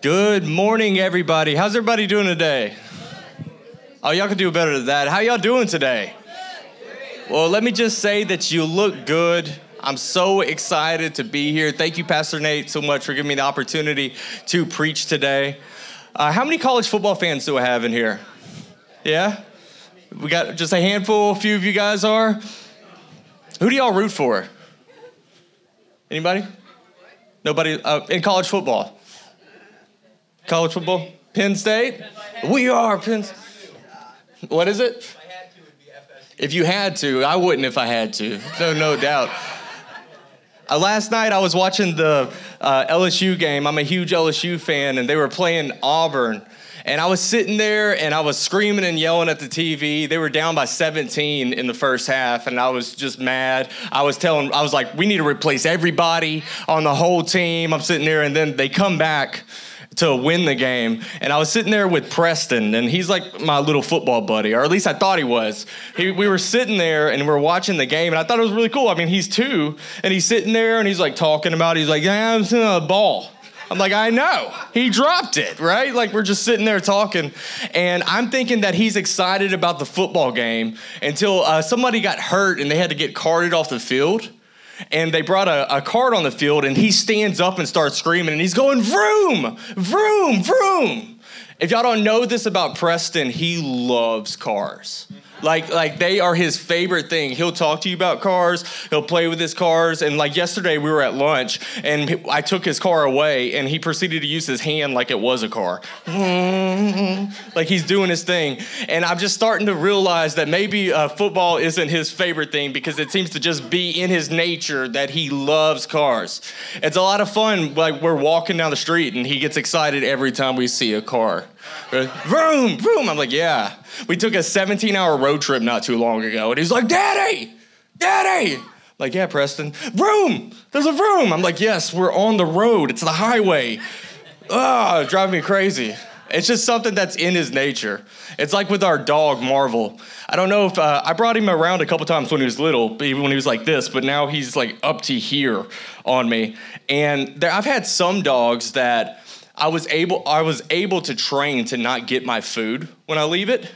Good morning, everybody. How's everybody doing today? Oh, y'all can do better than that. How y'all doing today? Well, let me just say that you look good. I'm so excited to be here. Thank you, Pastor Nate, so much for giving me the opportunity to preach today. Uh, how many college football fans do I have in here? Yeah? We got just a handful, a few of you guys are. Who do y'all root for? Anybody? Nobody uh, in college football? College football? Penn State? We are Penn What is it? If you had to, I wouldn't if I had to. No, no doubt. Uh, last night I was watching the uh, LSU game. I'm a huge LSU fan, and they were playing Auburn. And I was sitting there and I was screaming and yelling at the TV. They were down by 17 in the first half, and I was just mad. I was telling, I was like, we need to replace everybody on the whole team. I'm sitting there, and then they come back to win the game. And I was sitting there with Preston, and he's like my little football buddy, or at least I thought he was. He, we were sitting there and we are watching the game, and I thought it was really cool. I mean, he's two, and he's sitting there and he's like talking about, he's like, yeah, I'm seeing a ball. I'm like, I know. He dropped it, right? Like we're just sitting there talking. And I'm thinking that he's excited about the football game until uh, somebody got hurt and they had to get carted off the field and they brought a, a cart on the field, and he stands up and starts screaming, and he's going, Vroom, vroom, vroom. If y'all don't know this about Preston, he loves cars. Like, like they are his favorite thing. He'll talk to you about cars. He'll play with his cars. And like yesterday, we were at lunch, and I took his car away, and he proceeded to use his hand like it was a car, like he's doing his thing. And I'm just starting to realize that maybe uh, football isn't his favorite thing because it seems to just be in his nature that he loves cars. It's a lot of fun. Like we're walking down the street, and he gets excited every time we see a car. Vroom, vroom. I'm like, yeah. We took a 17 hour road trip not too long ago, and he's like, Daddy, Daddy. like, yeah, Preston. Vroom, there's a vroom. I'm like, yes, we're on the road. It's the highway. Ah, driving me crazy. It's just something that's in his nature. It's like with our dog, Marvel. I don't know if uh, I brought him around a couple times when he was little, even when he was like this, but now he's like up to here on me. And there, I've had some dogs that I was able I was able to train to not get my food when I leave it.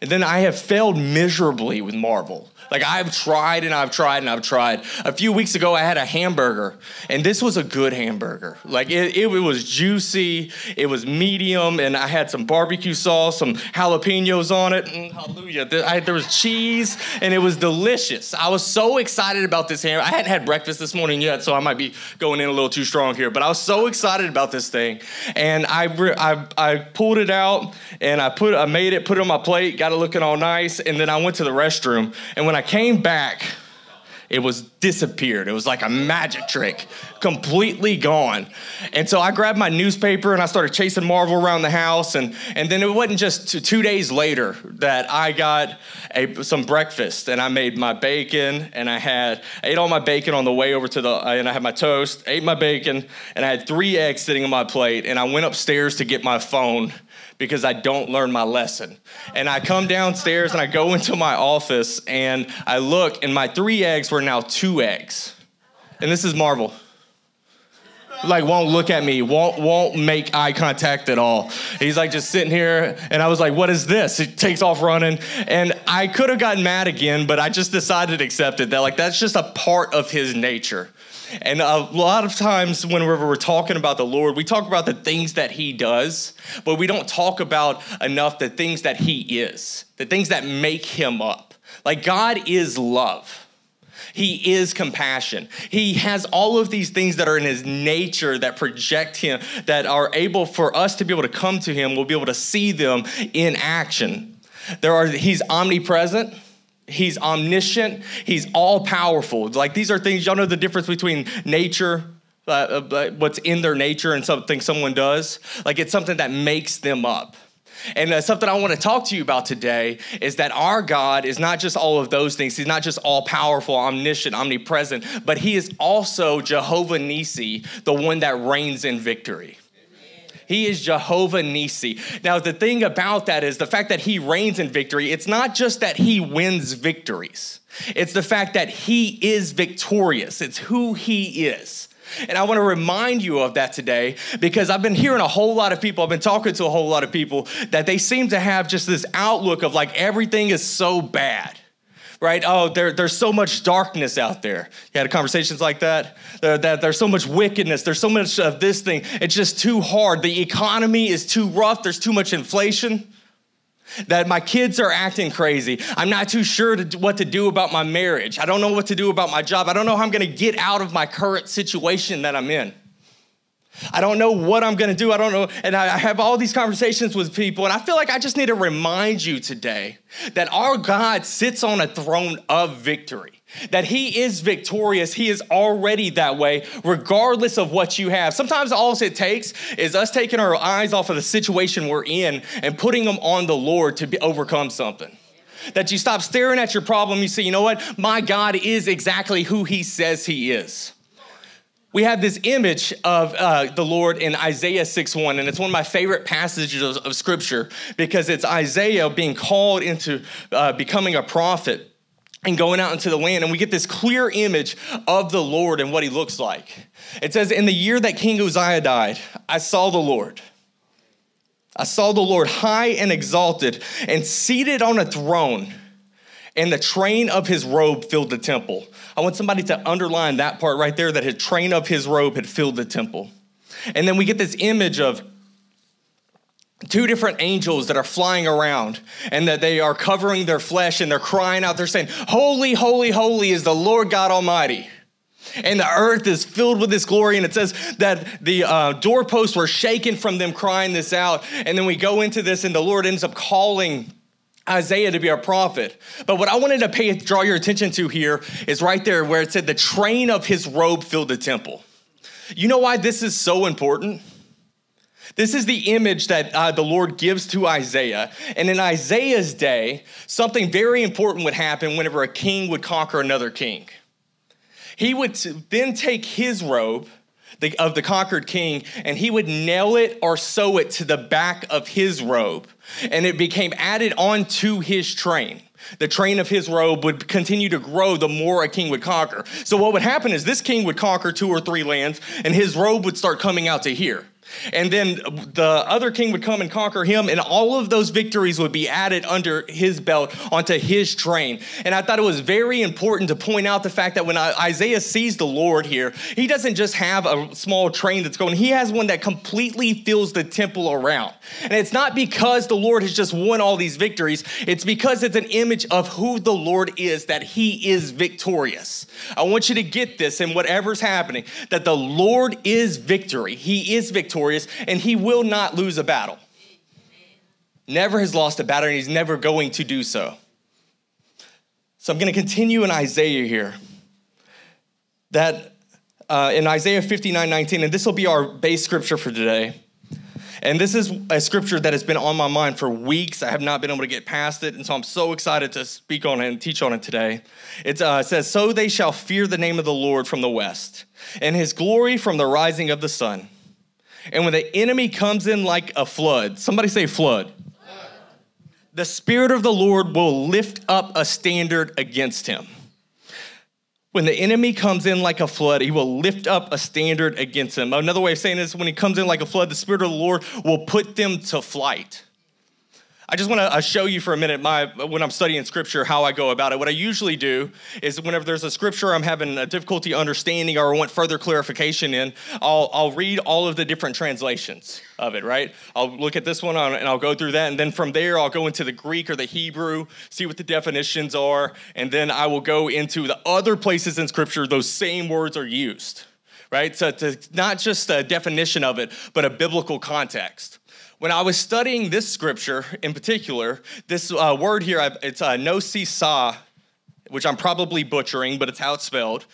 And then I have failed miserably with Marvel. Like I've tried and I've tried and I've tried. A few weeks ago, I had a hamburger, and this was a good hamburger. Like it, it, was juicy, it was medium, and I had some barbecue sauce, some jalapenos on it. Mm, hallelujah! I, there was cheese, and it was delicious. I was so excited about this hamburger. I hadn't had breakfast this morning yet, so I might be going in a little too strong here. But I was so excited about this thing, and I I, I pulled it out and I put I made it, put it on my plate, got it looking all nice, and then I went to the restroom, and when I came back, it was disappeared. It was like a magic trick, completely gone. And so I grabbed my newspaper and I started chasing Marvel around the house. And, and then it wasn't just two days later that I got a, some breakfast and I made my bacon and I had ate all my bacon on the way over to the uh, and I had my toast, ate my bacon, and I had three eggs sitting on my plate. And I went upstairs to get my phone because I don't learn my lesson. And I come downstairs and I go into my office and I look, and my three eggs were now two eggs. And this is Marvel. Like won't look at me, won't won't make eye contact at all. He's like just sitting here, and I was like, "What is this?" It takes off running, and I could have gotten mad again, but I just decided to accept it. That like that's just a part of his nature. And a lot of times, whenever we're talking about the Lord, we talk about the things that He does, but we don't talk about enough the things that He is, the things that make Him up. Like God is love. He is compassion. He has all of these things that are in his nature that project him, that are able for us to be able to come to him. We'll be able to see them in action. There are, he's omnipresent. He's omniscient. He's all powerful. Like these are things, y'all know the difference between nature, uh, uh, what's in their nature, and something someone does? Like it's something that makes them up. And uh, something I want to talk to you about today is that our God is not just all of those things. He's not just all powerful, omniscient, omnipresent, but He is also Jehovah Nissi, the one that reigns in victory. He is Jehovah Nissi. Now, the thing about that is the fact that he reigns in victory, it's not just that he wins victories, it's the fact that he is victorious, it's who he is. And I want to remind you of that today because I've been hearing a whole lot of people, I've been talking to a whole lot of people that they seem to have just this outlook of like everything is so bad right? Oh, there, there's so much darkness out there. You had conversations like that? There, that? There's so much wickedness. There's so much of this thing. It's just too hard. The economy is too rough. There's too much inflation that my kids are acting crazy. I'm not too sure to, what to do about my marriage. I don't know what to do about my job. I don't know how I'm going to get out of my current situation that I'm in. I don't know what I'm going to do. I don't know. And I have all these conversations with people, and I feel like I just need to remind you today that our God sits on a throne of victory that he is victorious. He is already that way, regardless of what you have. Sometimes all it takes is us taking our eyes off of the situation we're in and putting them on the Lord to be, overcome something. That you stop staring at your problem, you say, you know what? My God is exactly who he says he is. We have this image of uh, the Lord in Isaiah 6 1, and it's one of my favorite passages of, of scripture because it's Isaiah being called into uh, becoming a prophet and going out into the land. And we get this clear image of the Lord and what he looks like. It says, In the year that King Uzziah died, I saw the Lord. I saw the Lord high and exalted and seated on a throne, and the train of his robe filled the temple. I want somebody to underline that part right there that his train of his robe had filled the temple. And then we get this image of two different angels that are flying around and that they are covering their flesh and they're crying out they're saying holy holy holy is the lord god almighty and the earth is filled with this glory and it says that the uh, doorposts were shaken from them crying this out and then we go into this and the lord ends up calling Isaiah to be our prophet. But what I wanted to pay draw your attention to here is right there where it said the train of his robe filled the temple. You know why this is so important? This is the image that uh, the Lord gives to Isaiah. And in Isaiah's day, something very important would happen whenever a king would conquer another king. He would then take his robe the, of the conquered king and he would nail it or sew it to the back of his robe. And it became added onto his train the train of his robe would continue to grow the more a king would conquer. So, what would happen is this king would conquer two or three lands, and his robe would start coming out to here. And then the other king would come and conquer him, and all of those victories would be added under his belt onto his train. And I thought it was very important to point out the fact that when Isaiah sees the Lord here, he doesn't just have a small train that's going, he has one that completely fills the temple around. And it's not because the Lord has just won all these victories, it's because it's an image of who the Lord is, that he is victorious. I want you to get this in whatever's happening, that the Lord is victory. He is victorious victorious and he will not lose a battle. Never has lost a battle and he's never going to do so. So I'm going to continue in Isaiah here. That uh, in Isaiah 59 19, and this will be our base scripture for today. And this is a scripture that has been on my mind for weeks. I have not been able to get past it. And so I'm so excited to speak on it and teach on it today. It uh, says, So they shall fear the name of the Lord from the west, and his glory from the rising of the sun. And when the enemy comes in like a flood, somebody say flood. The Spirit of the Lord will lift up a standard against him. When the enemy comes in like a flood, he will lift up a standard against him. Another way of saying this, when he comes in like a flood, the Spirit of the Lord will put them to flight. I just want to uh, show you for a minute my when I'm studying scripture how I go about it. What I usually do is whenever there's a scripture I'm having a difficulty understanding or want further clarification in, I'll I'll read all of the different translations of it. Right? I'll look at this one and I'll go through that, and then from there I'll go into the Greek or the Hebrew, see what the definitions are, and then I will go into the other places in scripture those same words are used. Right? So to not just a definition of it, but a biblical context when I was studying this scripture in particular, this uh, word here, it's uh, no sa, which I'm probably butchering, but it's how it's spelled,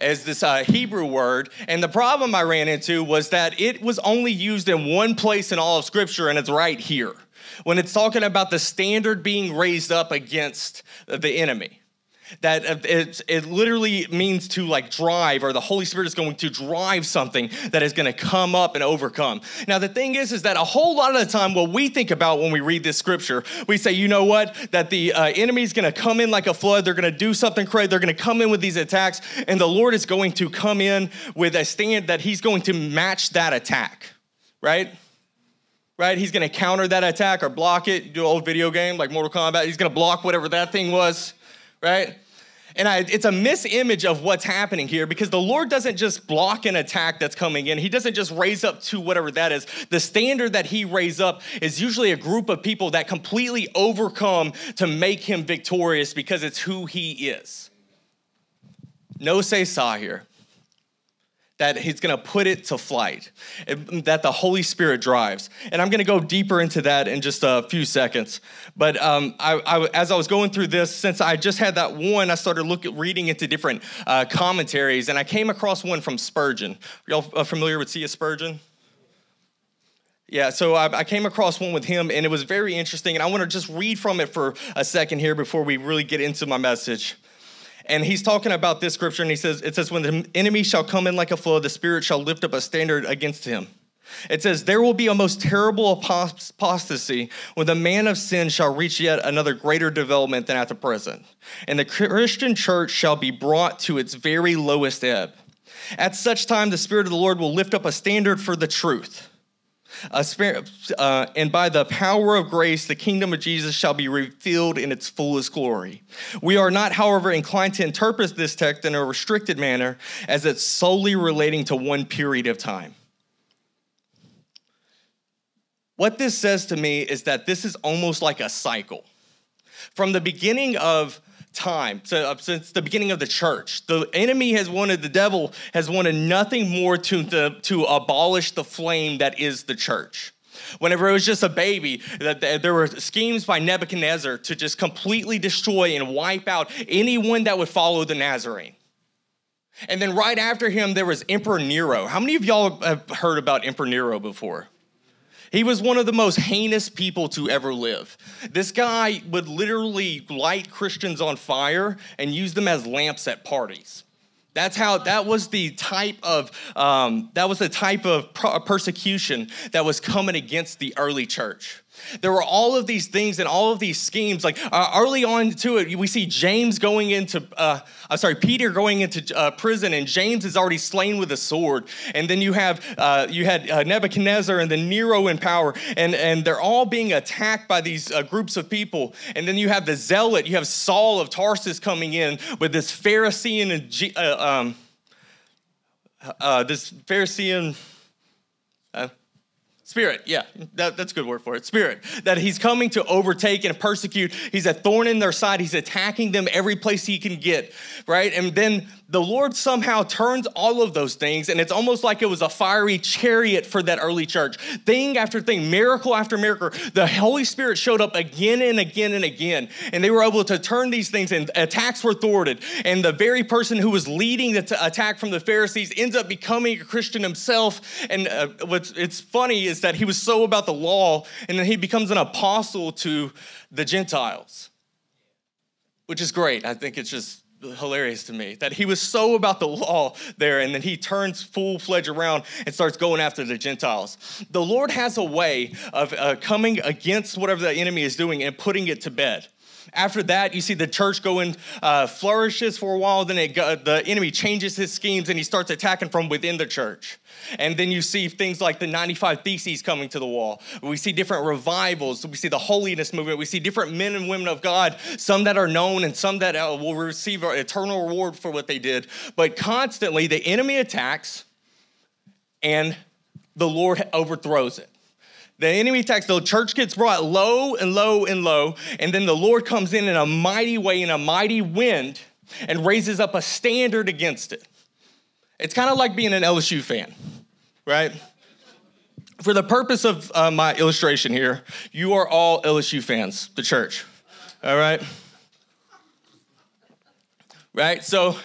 is this uh, Hebrew word. And the problem I ran into was that it was only used in one place in all of scripture, and it's right here when it's talking about the standard being raised up against the enemy. That it, it literally means to like drive or the holy spirit is going to drive something that is going to come up and overcome. Now the thing is is that a whole lot of the time what we think about when we read this scripture we say you know what? That the uh, enemy is going to come in like a flood. They're going to do something crazy. They're going to come in with these attacks and the lord is going to come in with a stand that he's going to match that attack. Right? Right? He's going to counter that attack or block it. Do an old video game like Mortal Kombat. He's going to block whatever that thing was, right? And I, it's a misimage of what's happening here because the Lord doesn't just block an attack that's coming in. He doesn't just raise up to whatever that is. The standard that He raises up is usually a group of people that completely overcome to make Him victorious because it's who He is. No say saw here that he's going to put it to flight, that the Holy Spirit drives. And I'm going to go deeper into that in just a few seconds. But um, I, I, as I was going through this, since I just had that one, I started looking, reading into different uh, commentaries, and I came across one from Spurgeon. Y'all uh, familiar with C.S. Spurgeon? Yeah, so I, I, came across one with him, and it was very interesting. And I want to just read from it for a second here before we really get into my message. And he's talking about this scripture, and he says, It says, When the enemy shall come in like a flood, the Spirit shall lift up a standard against him. It says, There will be a most terrible apostasy when the man of sin shall reach yet another greater development than at the present. And the Christian church shall be brought to its very lowest ebb. At such time, the Spirit of the Lord will lift up a standard for the truth spirit, uh, and by the power of grace, the kingdom of Jesus shall be revealed in its fullest glory. We are not, however, inclined to interpret this text in a restricted manner as it's solely relating to one period of time. What this says to me is that this is almost like a cycle. From the beginning of time, uh, since the beginning of the church. The enemy has wanted, the devil has wanted nothing more to, to, to abolish the flame that is the church. Whenever it was just a baby, that there were schemes by Nebuchadnezzar to just completely destroy and wipe out anyone that would follow the Nazarene. And then right after him, there was Emperor Nero. How many of y'all have heard about Emperor Nero before? He was one of the most heinous people to ever live. This guy would literally light Christians on fire and use them as lamps at parties. That's how that was the type of um, that was the type of persecution that was coming against the early church. There were all of these things and all of these schemes. Like uh, early on to it, we see James going into, uh, I'm sorry, Peter going into uh, prison, and James is already slain with a sword. And then you have uh, you had uh, Nebuchadnezzar and then Nero in power, and and they're all being attacked by these uh, groups of people. And then you have the zealot, you have Saul of Tarsus coming in with this Pharisee and um, this Pharisee Spirit, yeah, that, that's a good word for it. Spirit. That he's coming to overtake and persecute. He's a thorn in their side. He's attacking them every place he can get, right? And then the Lord somehow turns all of those things, and it's almost like it was a fiery chariot for that early church. Thing after thing, miracle after miracle. The Holy Spirit showed up again and again and again, and they were able to turn these things, and attacks were thwarted. And the very person who was leading the t- attack from the Pharisees ends up becoming a Christian himself. And uh, what's it's funny is that he was so about the law, and then he becomes an apostle to the Gentiles, which is great. I think it's just hilarious to me that he was so about the law there and then he turns full-fledged around and starts going after the gentiles. The lord has a way of uh, coming against whatever the enemy is doing and putting it to bed after that, you see the church going uh, flourishes for a while. Then it, the enemy changes his schemes and he starts attacking from within the church. And then you see things like the 95 Theses coming to the wall. We see different revivals. We see the holiness movement. We see different men and women of God, some that are known and some that uh, will receive an eternal reward for what they did. But constantly, the enemy attacks and the Lord overthrows it. The enemy attacks, the church gets brought low and low and low, and then the Lord comes in in a mighty way, in a mighty wind, and raises up a standard against it. It's kind of like being an LSU fan, right? For the purpose of uh, my illustration here, you are all LSU fans, the church, all right? Right? So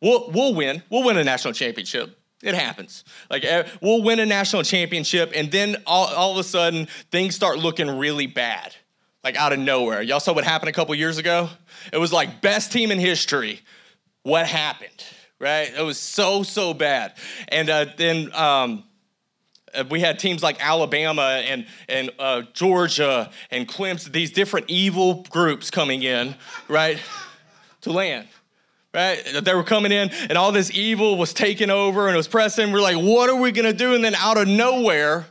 we'll, we'll win. We'll win a national championship. It happens. Like eh, we'll win a national championship, and then all, all of a sudden things start looking really bad like out of nowhere. Y'all saw what happened a couple years ago? It was like best team in history. What happened? Right? It was so so bad. And uh, then um, uh, we had teams like Alabama and and uh, Georgia and Clemson. These different evil groups coming in, right, to land. Right? They were coming in, and all this evil was taking over and it was pressing. We're like, what are we gonna do? And then out of nowhere,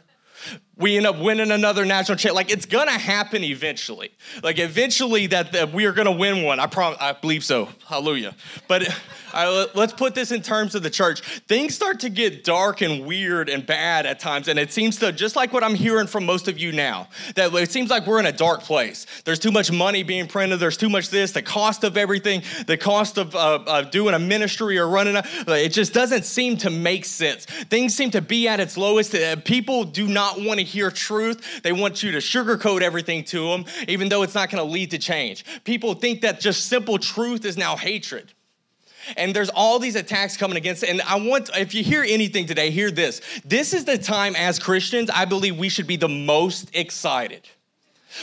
we end up winning another national championship. Like it's gonna happen eventually. Like eventually that, that we are gonna win one. I prom- I believe so. Hallelujah. But uh, let's put this in terms of the church. Things start to get dark and weird and bad at times, and it seems to just like what I'm hearing from most of you now. That it seems like we're in a dark place. There's too much money being printed. There's too much this. The cost of everything. The cost of, uh, of doing a ministry or running. A, it just doesn't seem to make sense. Things seem to be at its lowest. Uh, people do not want to hear truth. They want you to sugarcoat everything to them, even though it's not going to lead to change. People think that just simple truth is now hatred. And there's all these attacks coming against it. And I want, if you hear anything today, hear this. This is the time as Christians, I believe we should be the most excited.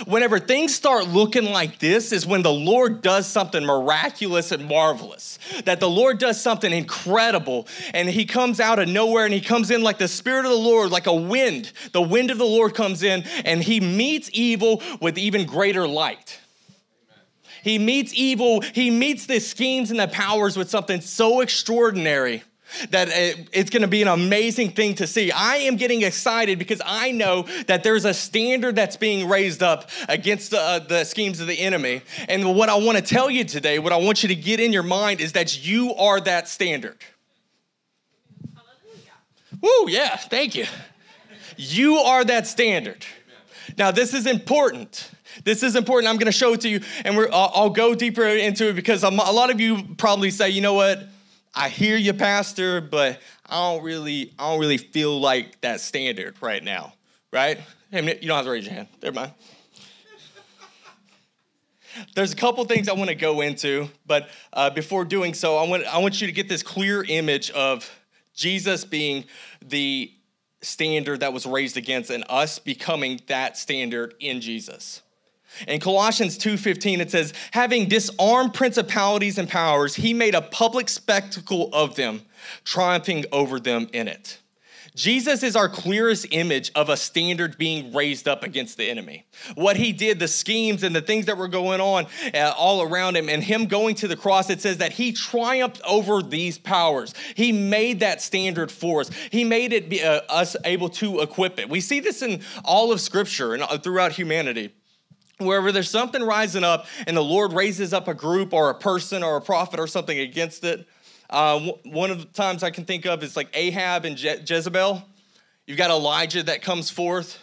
Whenever things start looking like this, is when the Lord does something miraculous and marvelous. That the Lord does something incredible and He comes out of nowhere and He comes in like the Spirit of the Lord, like a wind. The wind of the Lord comes in and He meets evil with even greater light. He meets evil, He meets the schemes and the powers with something so extraordinary that it's going to be an amazing thing to see. I am getting excited because I know that there's a standard that's being raised up against the, uh, the schemes of the enemy. And what I want to tell you today, what I want you to get in your mind is that you are that standard. Woo, yeah, thank you. You are that standard. Now, this is important. This is important. I'm going to show it to you, and I'll, I'll go deeper into it because a lot of you probably say, you know what? I hear you, Pastor, but I don't really, I don't really feel like that standard right now, right? Hey, You don't have to raise your hand. Never mind. There's a couple things I want to go into, but uh, before doing so, I want, I want you to get this clear image of Jesus being the standard that was raised against and us becoming that standard in Jesus. In Colossians 2:15 it says, "Having disarmed principalities and powers, he made a public spectacle of them, triumphing over them in it." Jesus is our clearest image of a standard being raised up against the enemy. What he did, the schemes and the things that were going on uh, all around him, and him going to the cross, it says that he triumphed over these powers. He made that standard for us. He made it be, uh, us able to equip it. We see this in all of Scripture and uh, throughout humanity wherever there's something rising up and the Lord raises up a group or a person or a prophet or something against it. Uh, one of the times I can think of is like Ahab and Je- Jezebel. You've got Elijah that comes forth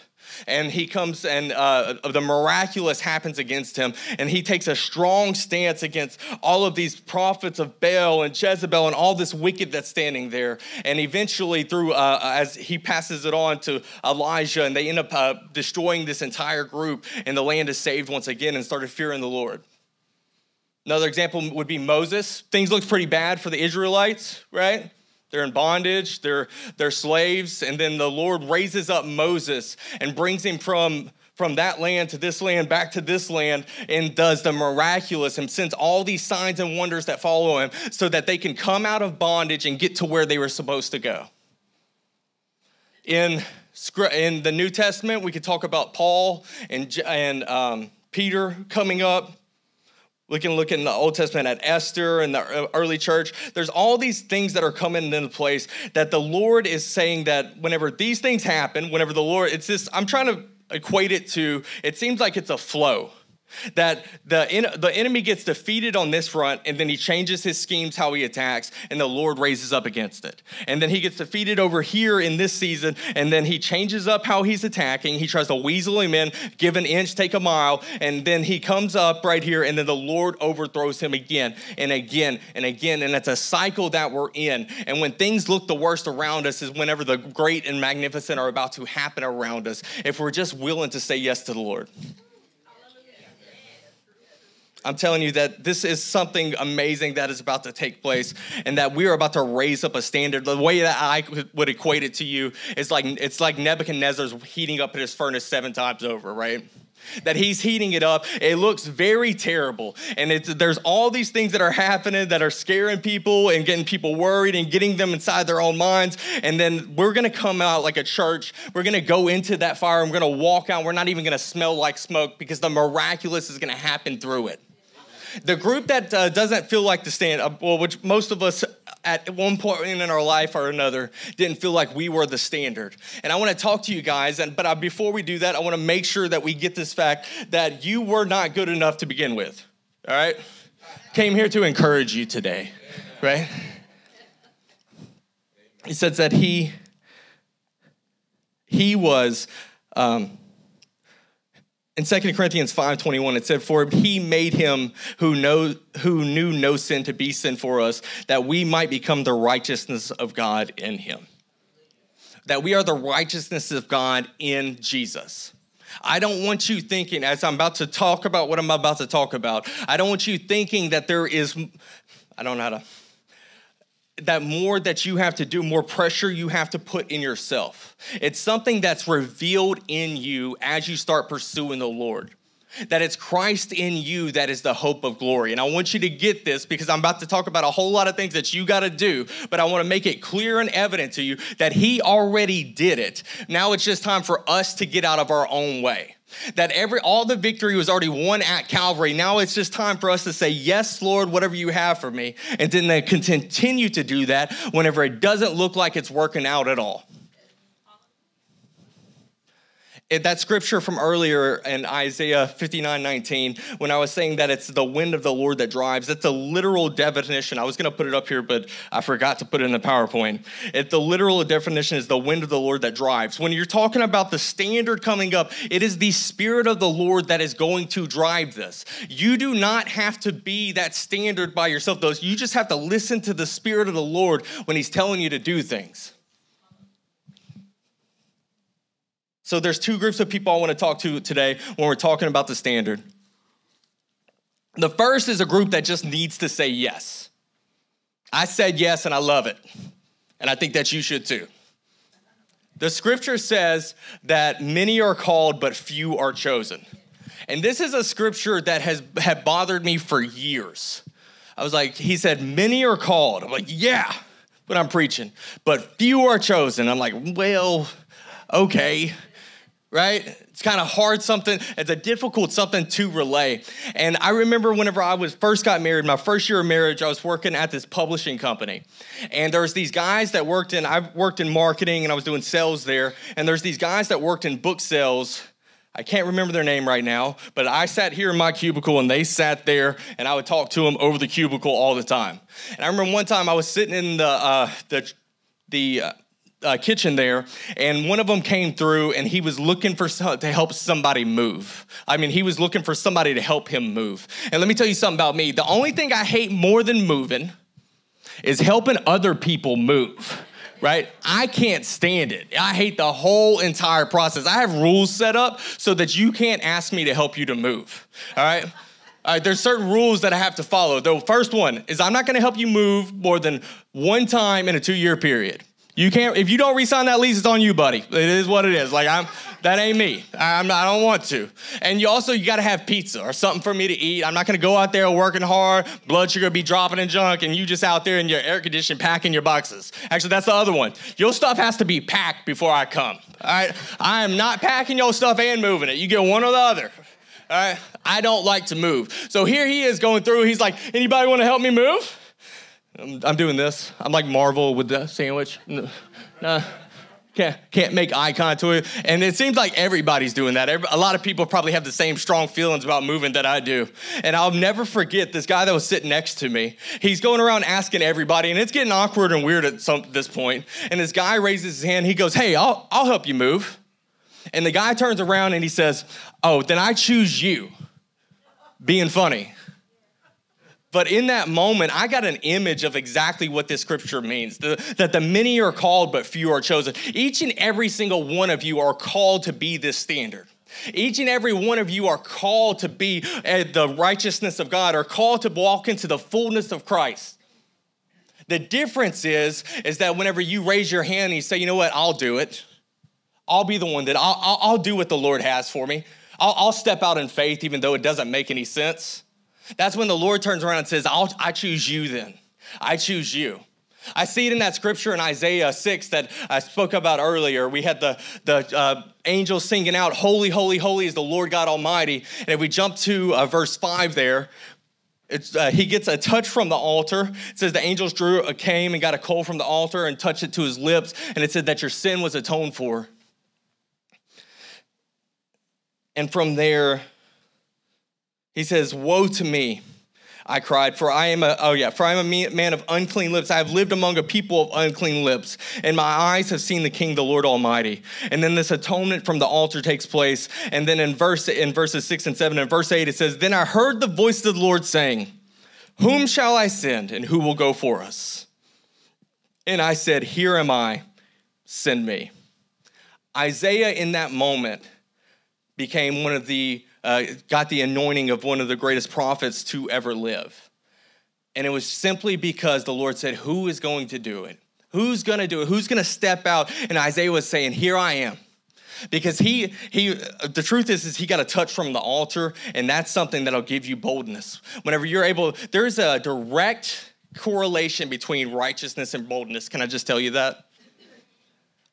and he comes and uh, the miraculous happens against him. And he takes a strong stance against all of these prophets of baal and jezebel and all this wicked that's standing there. And eventually through uh, as he passes it on to elisha and they end up uh, destroying this entire group and the land is saved once again and started fearing the lord. Another example would be moses. Things looked pretty bad for the israelites right they're in bondage, they're, they're slaves, and then the Lord raises up Moses and brings him from, from that land to this land, back to this land, and does the miraculous and sends all these signs and wonders that follow him so that they can come out of bondage and get to where they were supposed to go. In, in the New Testament, we could talk about Paul and, and um, Peter coming up we can look in the Old Testament at Esther and the early church. There's all these things that are coming into place that the Lord is saying that whenever these things happen, whenever the Lord, it's this, I'm trying to equate it to, it seems like it's a flow that the, the enemy gets defeated on this front and then he changes his schemes how he attacks and the lord raises up against it. And then he gets defeated over here in this season and then he changes up how he's attacking. He tries to weasel him in give an inch take a mile and then he comes up right here and then the lord overthrows him again and again and again. And it's a cycle that we're in. And when things look the worst around us is whenever the great and magnificent are about to happen around us if we're just willing to say yes to the lord I'm telling you that this is something amazing that is about to take place and that we are about to raise up a standard. The way that I would equate it to you is like it's like Nebuchadnezzar's heating up his furnace seven times over, right? that he's heating it up. It looks very terrible. And there's all these things that are happening that are scaring people and getting people worried and getting them inside their own minds. And then we're going to come out like a church. We're going to go into that fire and we're going to walk out. We're not even going to smell like smoke because the miraculous is going to happen through it. The group that uh, doesn't feel like the stand, uh, well, which most of us at one point in our life or another didn't feel like we were the standard. And I want to talk to you guys, and but uh, before we do that, I want to make sure that we get this fact that you were not good enough to begin with. All right, came here to encourage you today, right? He says that he he was. Um, in 2 Corinthians 5:21 it said for he made him who know who knew no sin to be sin for us that we might become the righteousness of God in him. That we are the righteousness of God in Jesus. I don't want you thinking as I'm about to talk about what I'm about to talk about. I don't want you thinking that there is I don't know how to that more that you have to do, more pressure you have to put in yourself. It's something that's revealed in you as you start pursuing the Lord. That it's Christ in you that is the hope of glory. And I want you to get this because I'm about to talk about a whole lot of things that you got to do, but I want to make it clear and evident to you that He already did it. Now it's just time for us to get out of our own way that every all the victory was already won at Calvary. Now it's just time for us to say, Yes, Lord, whatever you have for me. And then they can continue to do that whenever it doesn't look like it's working out at all that scripture from earlier in Isaiah 59 19, when I was saying that it's the wind of the Lord that drives, that's a literal definition. I was going to put it up here, but I forgot to put it in the PowerPoint. It, the literal definition is the wind of the Lord that drives. When you're talking about the standard coming up, it is the Spirit of the Lord that is going to drive this. You do not have to be that standard by yourself, though. You just have to listen to the Spirit of the Lord when He's telling you to do things. So there's two groups of people I want to talk to today when we're talking about the standard. The first is a group that just needs to say yes. I said yes and I love it. And I think that you should too. The scripture says that many are called, but few are chosen. And this is a scripture that has had bothered me for years. I was like, he said, many are called. I'm like, yeah, but I'm preaching. But few are chosen. I'm like, well, okay right? It's kind of hard something, it's a difficult something to relay. And I remember whenever I was first got married, my first year of marriage, I was working at this publishing company. And there's these guys that worked in, I worked in marketing and I was doing sales there. And there's these guys that worked in book sales. I can't remember their name right now, but I sat here in my cubicle and they sat there and I would talk to them over the cubicle all the time. And I remember one time I was sitting in the, uh, the, the, uh, uh, kitchen there, and one of them came through and he was looking for some, to help somebody move. I mean, he was looking for somebody to help him move. And let me tell you something about me the only thing I hate more than moving is helping other people move. Right? I can't stand it. I hate the whole entire process. I have rules set up so that you can't ask me to help you to move. All right? All right, there's certain rules that I have to follow. The first one is I'm not gonna help you move more than one time in a two year period. You can't if you don't resign that lease, it's on you, buddy. It is what it is. Like I'm that ain't me. I'm not, I don't want to. And you also you got to have pizza or something for me to eat. I'm not to go out there working hard, blood sugar be dropping in junk, and you just out there in your air conditioning packing your boxes. Actually, that's the other one. Your stuff has to be packed before I come. All right, I am not packing your stuff and moving it. You get one or the other. All right, I don't like to move. So here he is going through. He's like, anybody want to help me move? I'm, I'm doing this. I'm like Marvel with the sandwich. Nah, can't, can't make eye contact. And it seems like everybody's doing that. a lot of people probably have the same strong feelings about moving that I do. And I'll never forget this guy that was sitting next to me. He's going around asking everybody, and it's getting awkward and weird at some, this point. And this guy raises his hand. He goes, Hey, I'll, I'll help you move. And the guy turns around and he says, Oh, then I choose you. Being funny. But in that moment, I got an image of exactly what this scripture means the, that the many are called, but few are chosen. Each and every single one of you are called to be this standard. Each and every one of you are called to be uh, the righteousness of God, are called to walk into the fullness of Christ. The difference is, is that whenever you raise your hand and you say, you know what, I'll do it. I'll be the one that I'll, I'll, I'll do what the Lord has for me. I'll, I'll step out in faith even though it doesn't make any sense. That's when the Lord turns around and says, I choose you then. I choose you. I see it in that scripture in Isaiah 6 that I spoke about earlier. We had the, the uh, angels singing out, Holy, holy, holy is the Lord God Almighty. And if we jump to uh, verse 5 there, it's, uh, he gets a touch from the altar. It says the angels drew, uh, came and got a coal from the altar and touched it to his lips. And it said that your sin was atoned for. And from there, he says, Woe to me I cried, for I am a, oh yeah, for I am a man of unclean lips. I have lived among a people of unclean lips, and my eyes have seen the King, the Lord Almighty. And then this atonement from the altar takes place. And then in verse in verses six and seven and verse eight, it says, Then I heard the voice of the Lord saying, Whom shall I send, and who will go for us? And I said, Here am I, send me. Isaiah in that moment became one of the uh, got the anointing of one of the greatest prophets to ever live. And it was simply because the Lord said, Who is going to do it? Who's going to do it? Who's going to step out? And Isaiah was saying, Here I am. Because he, he, the truth is, is he got a touch from the altar, and that's something that'll give you boldness. Whenever you're able, there's a direct correlation between righteousness and boldness. Can I just tell you that?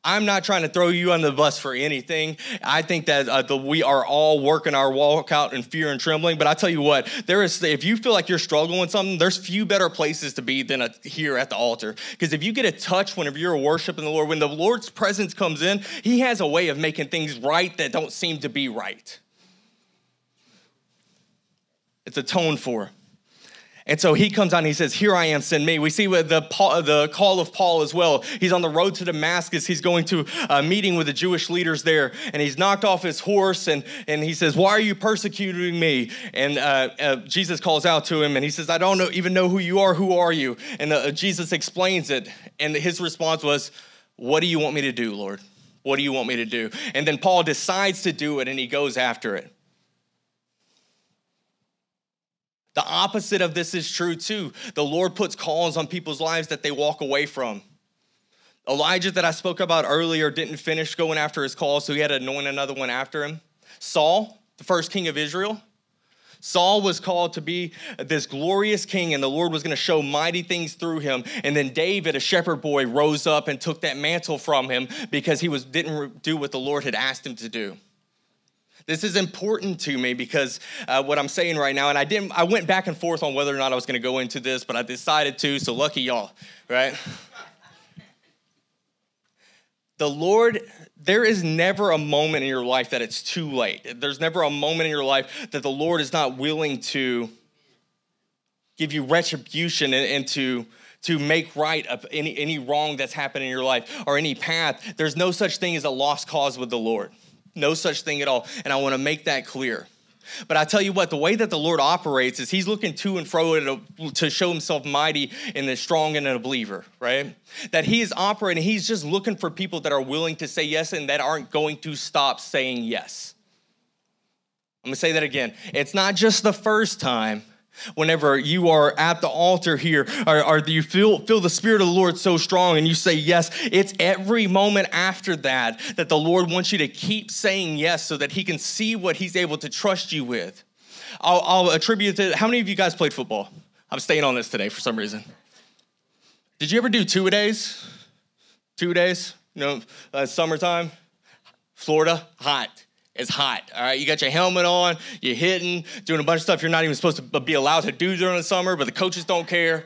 I'm not trying to throw you on the bus for anything. I think that uh, the, we are all working our walk out in fear and trembling. But I tell you what, there is if you feel like you're struggling with something, there's few better places to be than a, here at the altar. Because if you get a touch whenever you're worshiping the Lord, when the Lord's presence comes in, He has a way of making things right that don't seem to be right. It's atoned for. And so he comes on, he says, Here I am, send me. We see the, the call of Paul as well. He's on the road to Damascus. He's going to a meeting with the Jewish leaders there, and he's knocked off his horse, and, and he says, Why are you persecuting me? And uh, uh, Jesus calls out to him, and he says, I don't know, even know who you are. Who are you? And uh, Jesus explains it, and his response was, What do you want me to do, Lord? What do you want me to do? And then Paul decides to do it, and he goes after it. The opposite of this is true too. The Lord puts calls on people's lives that they walk away from. Elijah, that I spoke about earlier, didn't finish going after his call, so he had to anoint another one after him. Saul, the first king of Israel, Saul was called to be this glorious king, and the Lord was going to show mighty things through him. And then David, a shepherd boy, rose up and took that mantle from him because he was, didn't do what the Lord had asked him to do. This is important to me because uh, what I'm saying right now, and I didn't, I went back and forth on whether or not I was going to go into this, but I decided to. So lucky y'all, right? the Lord, there is never a moment in your life that it's too late. There's never a moment in your life that the Lord is not willing to give you retribution and, and to to make right of any, any wrong that's happened in your life or any path. There's no such thing as a lost cause with the Lord. No such thing at all. And I want to make that clear. But I tell you what, the way that the Lord operates is He's looking to and fro to, show Himself mighty in the strong and in a believer, right? That He is operating, He's just looking for people that are willing to say yes and that aren't going to stop saying yes. I'm gonna say that again. It's not just the first time, whenever you are at the altar here or, or, you feel, feel the spirit of the lord so strong and you say yes it's every moment after that that the lord wants you to keep saying yes so that he can see what he's able to trust you with. I'll, I'll attribute it how many of you guys played football? I'm staying on this today for some reason. Did you ever do two days? Two days? You know uh, summertime florida hot it's hot, all right? You got your helmet on, you're hitting, doing a bunch of stuff you're not even supposed to be allowed to do during the summer, but the coaches don't care.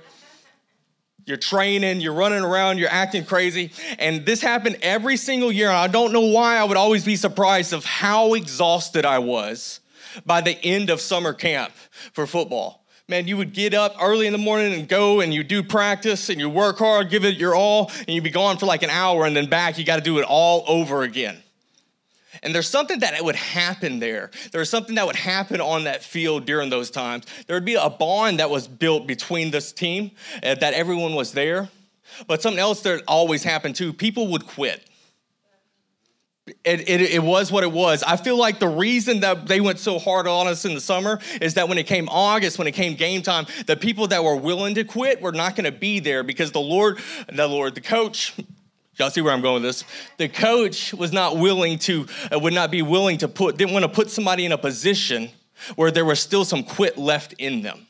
You're training, you're running around, you're acting crazy. And this happened every single year. And I don't know why I would always be surprised of how exhausted I was by the end of summer camp for football. Man, you would get up early in the morning and go and you do practice and you work hard, give it your all, and you'd be gone for like an hour and then back, you got to do it all over again. And there's something that would happen there. There was something that would happen on that field during those times. There would be a bond that was built between this team, uh, that everyone was there. But something else that always happened too people would quit. It, it, it, was what it was. I feel like the reason that they went so hard on us in the summer is that when it came August, when it came game time, the people that were willing to quit were not going to be there because the Lord, the Lord, the coach, Y'all see where I'm going with this? The coach was not willing to, uh, would not be willing to put, didn't want to put somebody in a position where there was still some quit left in them.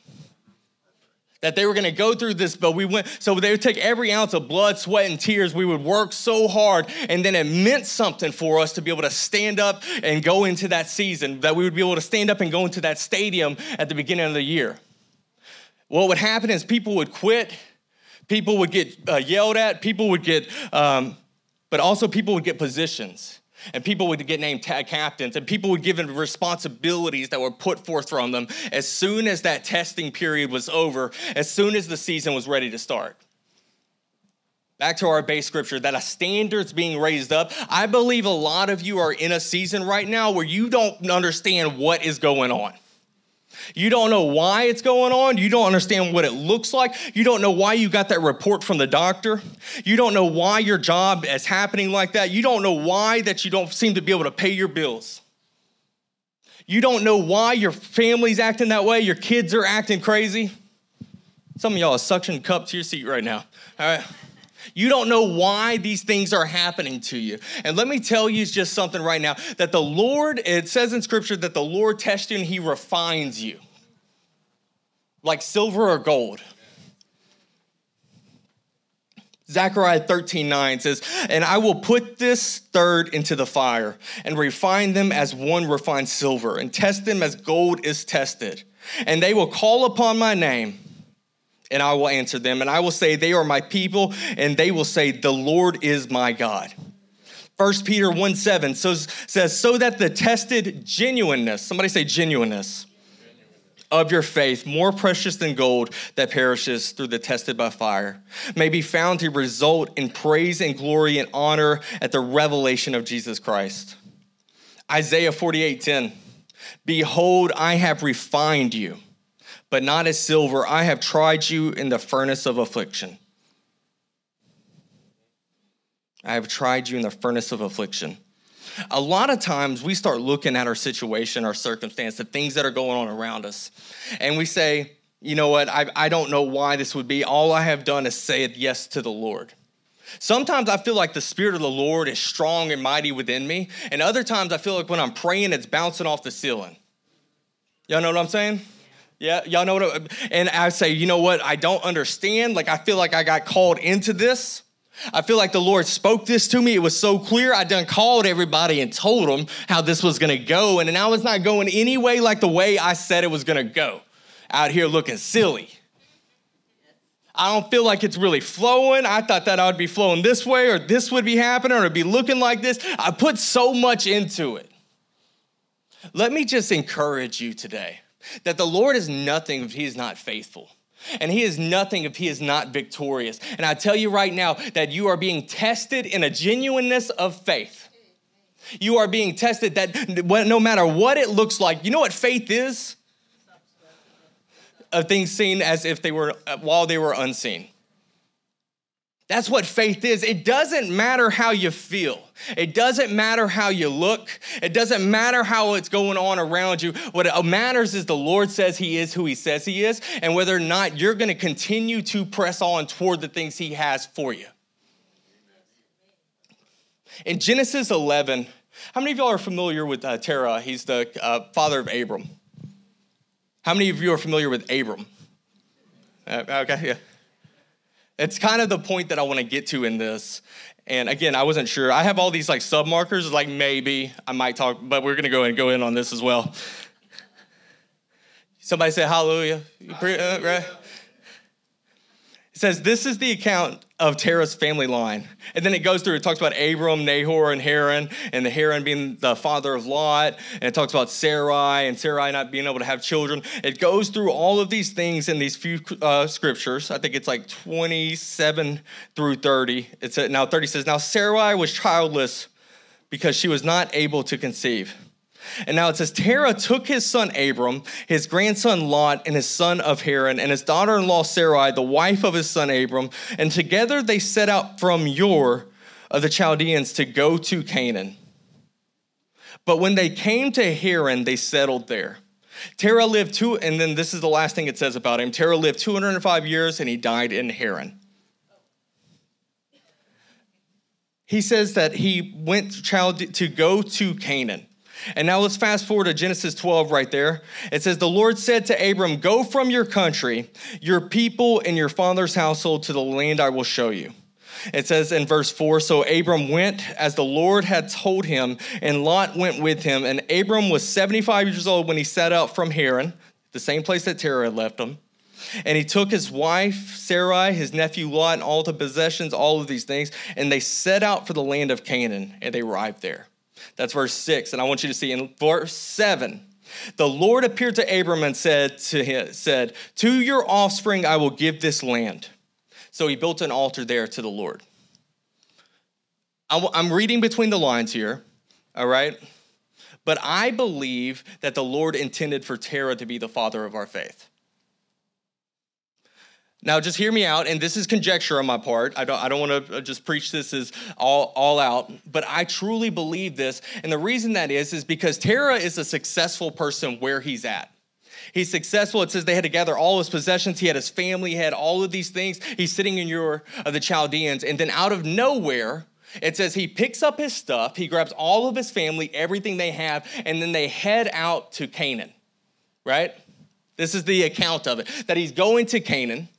That they were going to go through this, but we went, so they would take every ounce of blood, sweat, and tears. We would work so hard, and then it meant something for us to be able to stand up and go into that season, that we would be able to stand up and go into that stadium at the beginning of the year. What would happen is people would quit People would get uh, yelled at, people would get, um, but also people would get positions. And people would get named captains, and people would give them responsibilities that were put forth from them as soon as that testing period was over, as soon as the season was ready to start. Back to our base scripture that a standard's being raised up. I believe a lot of you are in a season right now where you don't understand what is going on. You don't know why it's going on. You don't understand what it looks like. You don't know why you got that report from the doctor. You don't know why your job is happening like that. You don't know why that you don't seem to be able to pay your bills. You don't know why your family's acting that way. Your kids are acting crazy. Some of y'all are suction cup to your seat right now. All right. You don't know why these things are happening to you. And let me tell you just something right now that the Lord, it says in scripture that the Lord tests you and he refines you like silver or gold. Zechariah 13, 9 says, And I will put this third into the fire and refine them as one refines silver and test them as gold is tested. And they will call upon my name and I will answer them, and I will say, They are my people, and they will say, The Lord is my God. 1 Peter 1 7 says, So that the tested genuineness, somebody say genuineness, of your faith, more precious than gold that perishes through the tested by fire, may be found to result in praise and glory and honor at the revelation of Jesus Christ. Isaiah 48 10 Behold, I have refined you but not as silver. I have tried you in the furnace of affliction. I have tried you in the furnace of affliction. A lot of times we start looking at our situation, our circumstance, the things that are going on around us, and we say, you know what, I, I don't know why this would be. All I have done is say yes to the Lord. Sometimes I feel like the Spirit of the Lord is strong and mighty within me, and other times I feel like when I'm praying, it's bouncing off the ceiling. Y'all know what I'm saying? Yeah, y'all know what? I, and I say, you know what? I don't understand. Like, I feel like I got called into this. I feel like the Lord spoke this to me. It was so clear. I done called everybody and told them how this was going to go. And now it's not going any way like the way I said it was going to go. Out here looking silly. I don't feel like it's really flowing. I thought that I would be flowing this way or this would be happening or it'd be looking like this. I put so much into it. Let me just encourage you today that the Lord is nothing if he is not faithful. And he is nothing if he is not victorious. And I tell you right now that you are being tested in a genuineness of faith. You are being tested that no matter what it looks like, you know what faith is? Of things seen as if they were while they were unseen. That's what faith is. It doesn't matter how you feel. It doesn't matter how you look. It doesn't matter how it's going on around you. What matters is the Lord says He is who He says He is, and whether or not you're going to continue to press on toward the things He has for you. In Genesis 11, how many of y'all are familiar with uh, Terah? He's the uh, father of Abram. How many of you are familiar with Abram? Uh, okay, yeah. It's kind of the point that I want to get to in this. And again, I wasn't sure. I have all these like sub markers, like maybe I might talk, but we're gonna go and go in on this as well. Somebody say hallelujah. hallelujah. Right? It says, This is the account of Terah's family line. And then it goes through, it talks about Abram, Nahor, and Haran, and the Haran being the father of Lot. And it talks about Sarai and Sarai not being able to have children. It goes through all of these things in these few uh, scriptures. I think it's like 27 through 30. It's now 30 says, Now Sarai was childless because she was not able to conceive. And now it says Terah took his son Abram, his grandson Lot, and his son of Haran, and his daughter in law Sarai, the wife of his son Abram, and together they set out from Ur of the Chaldeans to go to Canaan. But when they came to Haran, they settled there. Terah lived two, and then this is the last thing it says about him Terah lived 205 years and he died in Haran. he says that he went to go to Canaan. And now let's fast forward to Genesis 12 right there. It says, The Lord said to Abram, Go from your country, your people, and your father's household to the land I will show you. It says in verse 4 So Abram went as the Lord had told him, and Lot went with him. And Abram was 75 years old when he set out from Haran, the same place that Terah had left him. And he took his wife, Sarai, his nephew Lot, and all the possessions, all of these things, and they set out for the land of Canaan, and they arrived there. That's verse 6. And I want you to see in verse 7. The Lord appeared to Abram and said to him, said, To your offspring I will give this land. So he built an altar there to the Lord. I'm reading between the lines here, all right? But I believe that the Lord intended for Terah to be the father of our faith. Now, just hear me out, and this is conjecture on my part. I don't, I don't want to uh, just preach this as all, all out, but I truly believe this. And the reason that is, is because Terah is a successful person where he's at. He's successful. It says they had to gather all his possessions. He had his family, he had all of these things. He's sitting in Ur of the Chaldeans. And then out of nowhere, it says he picks up his stuff, he grabs all of his family, everything they have, and then they head out to Canaan, right? This is the account of it that he's going to Canaan.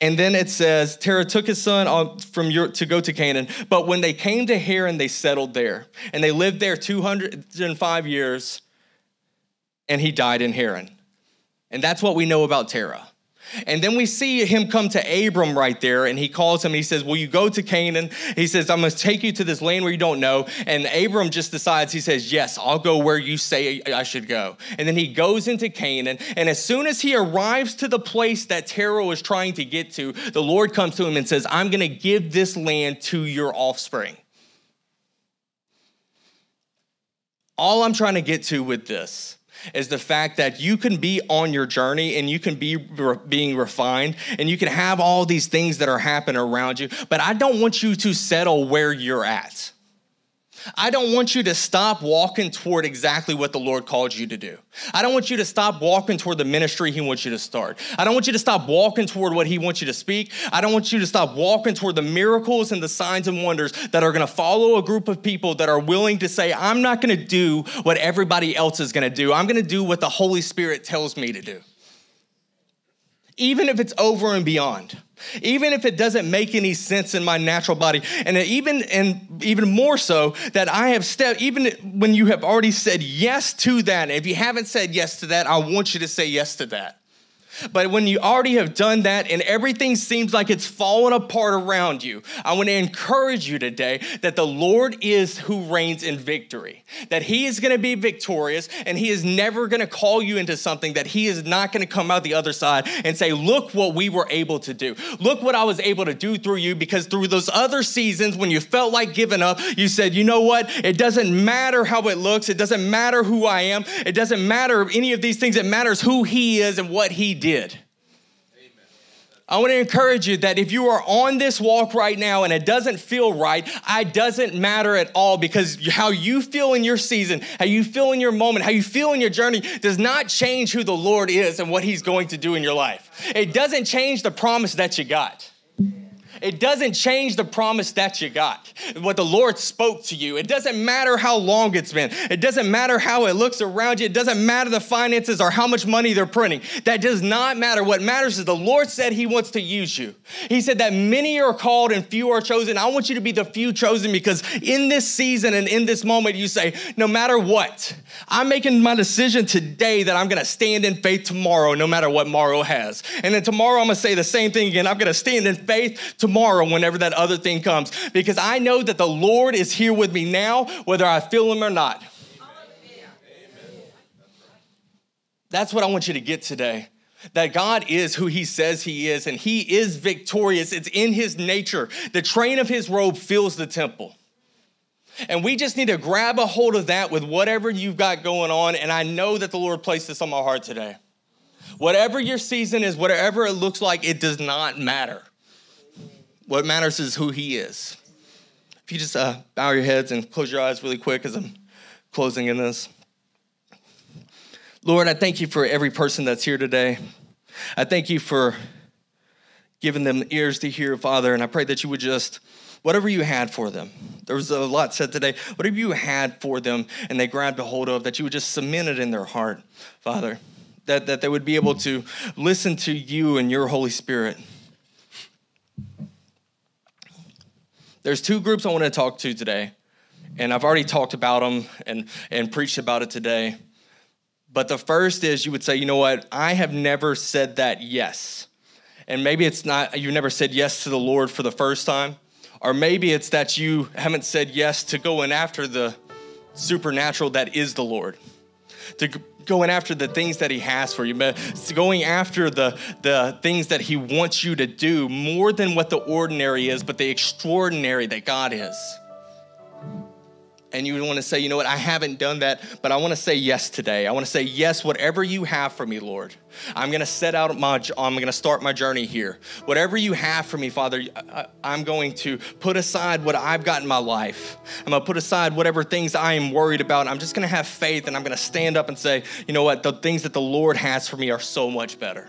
And then it says, Terah took his son from Europe to go to Canaan. But when they came to Haran, they settled there. And they lived there 205 years, and he died in Haran. And that's what we know about Terah. And then we see him come to Abram right there, and he calls him. And he says, Will you go to Canaan? He says, I'm going to take you to this land where you don't know. And Abram just decides, he says, Yes, I'll go where you say I should go. And then he goes into Canaan. And as soon as he arrives to the place that Terah was trying to get to, the Lord comes to him and says, I'm going to give this land to your offspring. All I'm trying to get to with this is the fact that you can be on your journey and you can be re- being refined and you can have all these things that are happening around you, but I don't want you to settle where you're at. I don't want you to stop walking toward exactly what the Lord called you to do. I don't want you to stop walking toward the ministry He wants you to start. I don't want you to stop walking toward what He wants you to speak. I don't want you to stop walking toward the miracles and the signs and wonders that are going to follow a group of people that are willing to say, I'm not going to do what everybody else is going to do. I'm going to do what the Holy Spirit tells me to do. Even if it's over and beyond even if it doesn't make any sense in my natural body and even and even more so that i have stepped even when you have already said yes to that if you haven't said yes to that i want you to say yes to that but when you already have done that and everything seems like it's fallen apart around you, I want to encourage you today that the Lord is who reigns in victory. That He is going to be victorious and He is never going to call you into something that He is not going to come out the other side and say, Look what we were able to do. Look what I was able to do through you. Because through those other seasons when you felt like giving up, you said, You know what? It doesn't matter how it looks, it doesn't matter who I am, it doesn't matter any of these things. It matters who He is and what He did did. I want to encourage you that if you are on this walk right now and it doesn't feel right, it doesn't matter at all because how you feel in your season, how you feel in your moment, how you feel in your journey does not change who the Lord is and what He's going to do in your life. It doesn't change the promise that you got. It doesn't change the promise that you got, what the Lord spoke to you. It doesn't matter how long it's been. It doesn't matter how it looks around you. It doesn't matter the finances or how much money they're printing. That does not matter. What matters is the Lord said He wants to use you. He said that many are called and few are chosen. I want you to be the few chosen because in this season and in this moment, you say, no matter what, I'm making my decision today that I'm going to stand in faith tomorrow, no matter what tomorrow has. And then tomorrow, I'm going to say the same thing again. I'm going to stand in faith tomorrow whenever that other thing comes because I know that the Lord is here with me now, whether I feel Him or not. That's what I want you to get today. That God is who He says He is, and He is victorious. It's in His nature. The train of His robe fills the temple. And we just need to grab a hold of that with whatever you've got going on. And I know that the Lord placed this on my heart today. Whatever your season is, whatever it looks like, it does not matter. What matters is who He is. If you just uh, bow your heads and close your eyes really quick as I'm closing in this. Lord, I thank you for every person that's here today. I thank you for giving them ears to hear, Father. And I pray that you would just, whatever you had for them, there was a lot said today, whatever you had for them and they grabbed a hold of, that you would just cement it in their heart, Father. That, that they would be able to listen to you and your Holy Spirit. There's two groups I want to talk to today, and I've already talked about them and, and preached about it today. But the first is you would say, you know what, I have never said that yes. And maybe it's not, you never said yes to the Lord for the first time. Or maybe it's that you haven't said yes to going after the supernatural that is the Lord. To going after the things that he has for you, going after the, the things that he wants you to do more than what the ordinary is, but the extraordinary that God is and you want to say, you know what, I haven't done that, but I want to say yes today. I want to say yes, whatever you have for me, Lord. I'm going to set out my, I'm going to start my journey here. Whatever you have for me, Father, I'm going to put aside what I've got in my life. I'm going to put aside whatever things I am worried about. I'm just going to have faith and I'm going to stand up and say, you know what, the things that the Lord has for me are so much better.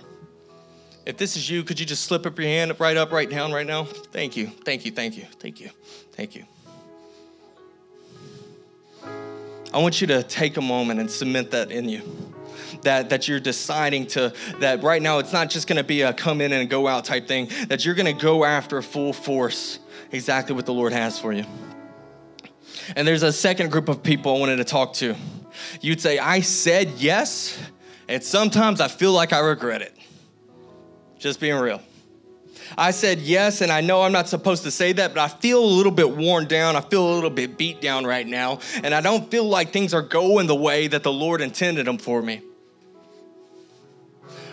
If this is you, could you just slip up your hand up right up, right down, right now? Thank you, thank you, thank you, thank you, thank you. I want you to take a moment and cement that in you. That, that you're deciding to, that right now it's not just gonna be a come in and go out type thing, that you're gonna go after full force exactly what the Lord has for you. And there's a second group of people I wanted to talk to. You'd say, I said yes, and sometimes I feel like I regret it. Just being real. I said yes, and I know I'm not supposed to say that, but I feel a little bit worn down. I feel a little bit beat down right now, and I don't feel like things are going the way that the Lord intended them for me.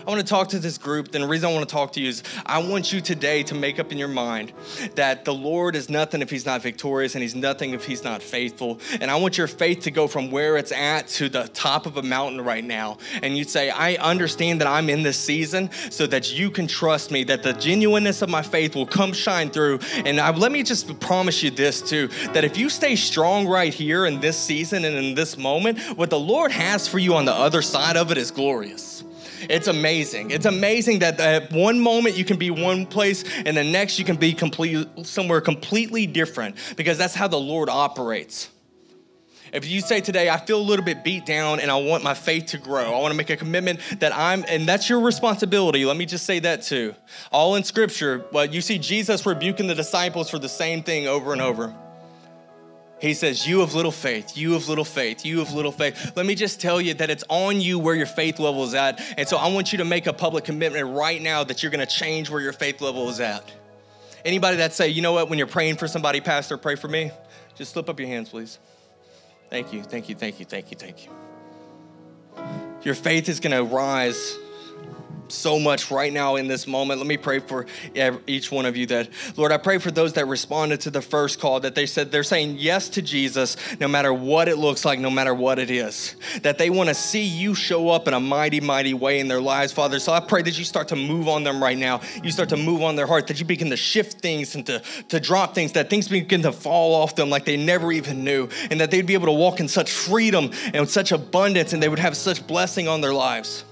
I want to talk to this group. And the reason I want to talk to you is I want you today to make up in your mind that the Lord is nothing if He's not victorious and He's nothing if He's not faithful. And I want your faith to go from where it's at to the top of a mountain right now. And you'd say, I understand that I'm in this season so that you can trust me, that the genuineness of my faith will come shine through. And I, let me just promise you this too that if you stay strong right here in this season and in this moment, what the Lord has for you on the other side of it is glorious. It's amazing. It's amazing that at one moment you can be one place and the next you can be complete, somewhere completely different because that's how the Lord operates. If you say today, I feel a little bit beat down and I want my faith to grow, I want to make a commitment that I'm, and that's your responsibility. Let me just say that too. All in scripture, well, you see Jesus rebuking the disciples for the same thing over and over. He says, You have little faith, you have little faith, you have little faith. Let me just tell you that it's on you where your faith level is at. And so I want you to make a public commitment right now that you're gonna change where your faith level is at. Anybody that say, you know what, when you're praying for somebody, Pastor, pray for me, just slip up your hands, please. Thank you, thank you, thank you, thank you, thank you. Your faith is gonna rise so much right now in this moment. Let me pray for each one of you that, Lord, I pray for those that responded to the first call, that they said they're saying yes to Jesus no matter what it looks like, no matter what it is. That they want to see you show up in a mighty, mighty way in their lives, Father. So I pray that you start to move on them right now. You start to move on their heart, that you begin to shift things and to, to drop things, that things begin to fall off them like they never even knew, and that they'd be able to walk in such freedom and such abundance, and they would have such blessing on their lives.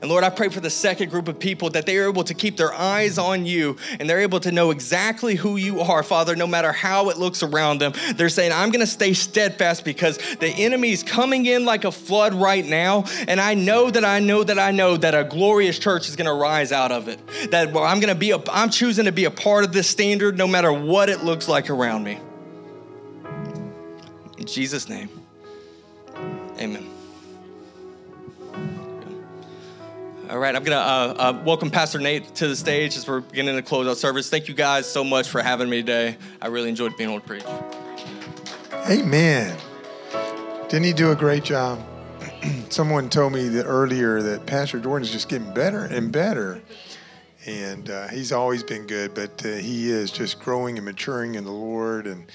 And Lord, I pray for the second group of people that they are able to keep their eyes on you and they're able to know exactly who you are, Father, no matter how it looks around them. They're saying, I'm going to stay steadfast because the enemy is coming in like a flood right now. And I know that I know that I know that a glorious church is going to rise out of it. That I'm going to be, a, I'm choosing to be a part of this standard no matter what it looks like around me. In Jesus' name, amen. All right, I'm gonna uh, uh, welcome Pastor Nate to the stage as we're beginning to close out service. Thank you guys so much for having me today. I really enjoyed being able to preach. Amen. Didn't he do a great job? Someone told me that earlier that Pastor Jordan is just getting better and better. And uh, he's always been good, but uh, he is just growing and maturing in the Lord and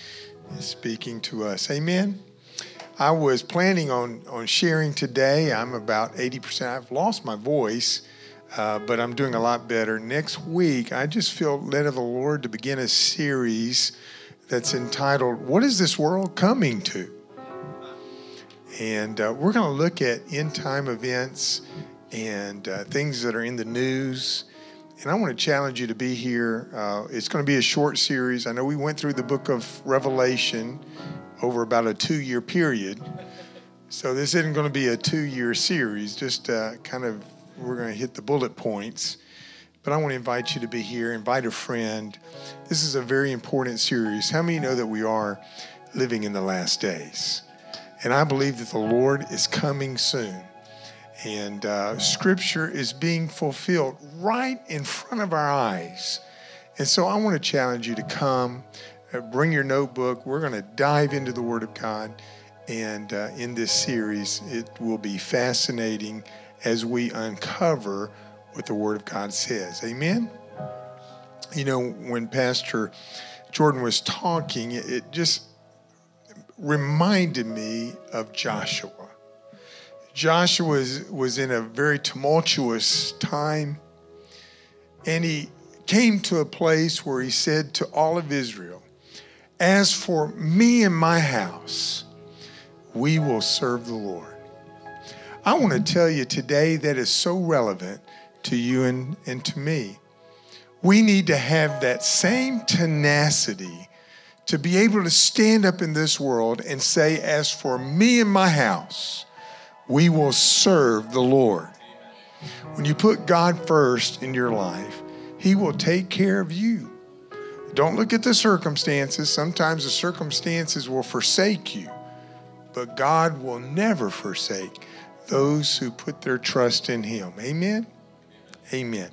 speaking to us. Amen. I was planning on, on sharing today. I'm about 80%. I've lost my voice, uh, but I'm doing a lot better. Next week, I just feel led of the Lord to begin a series that's entitled, What is This World Coming to? And uh, we're going to look at end time events and uh, things that are in the news And I want to challenge you to be here. Uh, it's going to be a short series. I know we went through the book of Revelation over about a two year period. So this isn't going to be a two year series, just uh, kind of, we're going to hit the bullet points. But I want to invite you to be here, invite a friend. This is a very important series. How many know that we are living in the last days? And I believe that the Lord is coming soon. And uh, scripture is being fulfilled right in front of our eyes. And so I want to challenge you to come, bring your notebook. We're going to dive into the Word of God. And uh, in this series, it will be fascinating as we uncover what the Word of God says. Amen? You know, when Pastor Jordan was talking, it just reminded me of Joshua. Joshua was in a very tumultuous time, and he came to a place where he said to all of Israel, As for me and my house, we will serve the Lord. I want to tell you today that is so relevant to you and, and to me. We need to have that same tenacity to be able to stand up in this world and say, As for me and my house, we will serve the Lord. When you put God first in your life, He will take care of you. Don't look at the circumstances. Sometimes the circumstances will forsake you, but God will never forsake those who put their trust in Him. Amen? Amen.